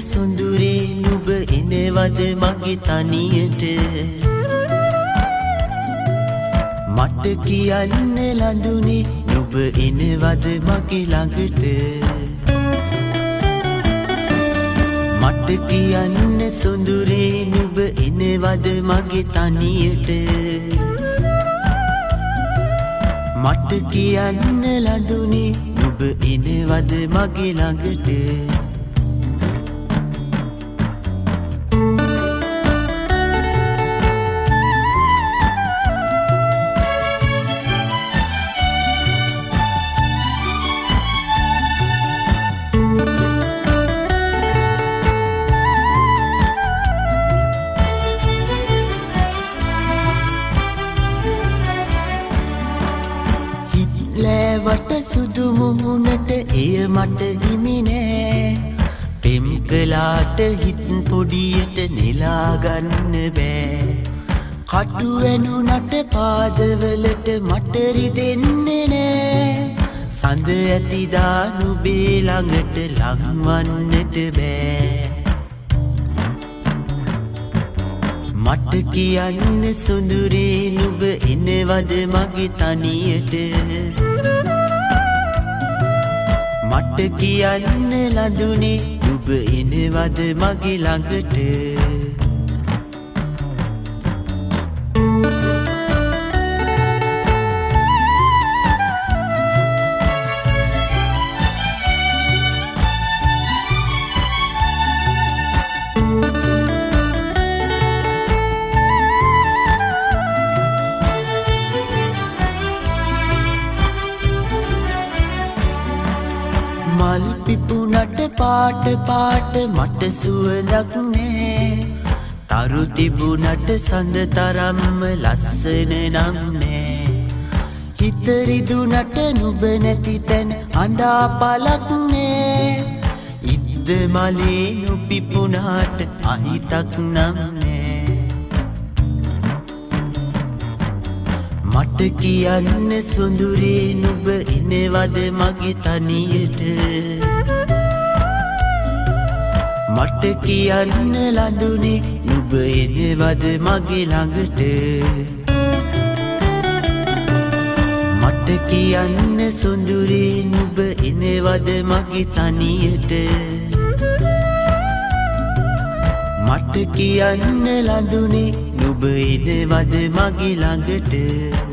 සොඳුරේ නුබ එනවද මගේ තනියට? මට කියන්න ලඳුනේ නුබ එනවද මගේ ළඟට? මට කියන්න සොඳුරේ නුබ එනවද මගේ තනියට? මට කියන්න ලඳුනේ නුබ එනවද මගේ ළඟට? ලෑවට සුදු මුහුණට එය මට හිමිනෑ පෙම් කලාට හිත් පොඩියට නෙලාගන්න බෑ. කටු ඇනුනට පාදවලට මටරි දෙන්නේ නෑ. සඳ ඇතිදා නුබේ ළඟට ලංවන්නට බෑ. මට කියන්න සුඳුරේ නුබ එනවද මගේ තනියට? මට කියන්න ලඳුනේ නුබ එනවද මගේ ළඟට? මල් පිපුනට පාට පාට මට සුවඳක් නෑ. තරු තිබුණට සඳ තරම්ම ලස්සන නම් නෑ. හිතරිදුනට නුබ නැති තැන අඩා පලක් නෑ. ඉද්ද මලේ නොපිපුනාට අහිතක් නම් මට කියන්න සොඳුරේ නුබ එනවද මගේ තනියට? මට කියන්න ලඳුනේ නුබ එනවද මගේ ළඟට? මට කියන්න සොඳුරේ නුබ එනවද මගේ තනියට? මට කියන්න ලඳුනේ නුබ එනවද මගේ ළඟට?